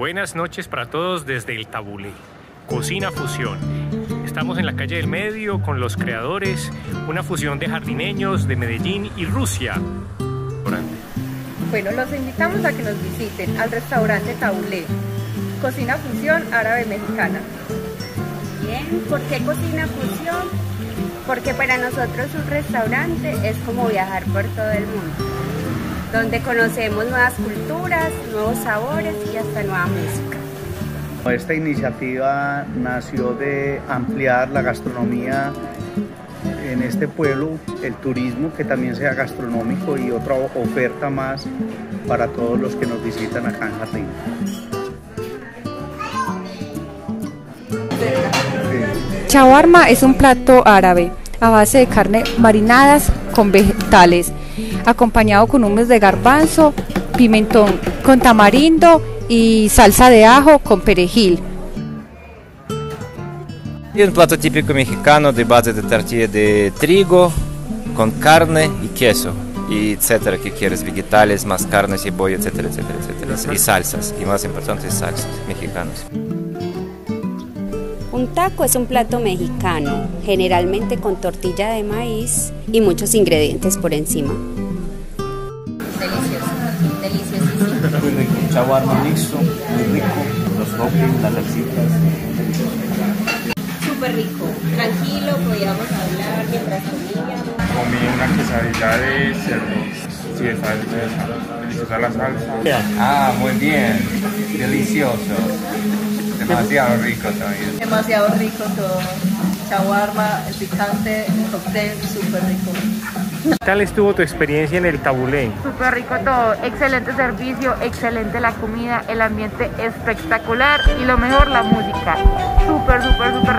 Buenas noches para todos desde el Tabulé, Cocina Fusión. Estamos en la calle del medio con los creadores, una fusión de jardineños de Medellín y Rusia. Bueno, los invitamos a que nos visiten al restaurante Tabulé, Cocina Fusión Árabe Mexicana. Bien, ¿por qué Cocina Fusión? Porque para nosotros un restaurante es como viajar por todo el mundo donde conocemos nuevas culturas, nuevos sabores y hasta nueva música. Esta iniciativa nació de ampliar la gastronomía en este pueblo, el turismo que también sea gastronómico y otra oferta más para todos los que nos visitan acá en Jardín. Chawarma es un plato árabe a base de carne marinadas con vegetales acompañado con mes de garbanzo, pimentón con tamarindo y salsa de ajo con perejil. Es un plato típico mexicano de base de tortilla de trigo con carne y queso, y etcétera, que quieres, vegetales, más carne, cebolla, etcétera, etcétera, etcétera, y salsas, y más importante, salsas mexicanas. Un taco es un plato mexicano, generalmente con tortilla de maíz y muchos ingredientes por encima. Delicioso, deliciosísimo. Muy rico, chaguarma mixto, muy rico, los toppings, las salsitas, Súper rico, tranquilo, podíamos hablar mientras comíamos. Comí una quesadilla de cerdo, sí, esa es deliciosa la salsa. Ah, muy bien, delicioso, demasiado rico también. Demasiado rico todo. Shawarma, el picante, el cóctel, súper rico. ¿Qué tal estuvo tu experiencia en el Tabulé? Súper rico todo, excelente servicio, excelente la comida, el ambiente espectacular y lo mejor la música. Súper, súper, súper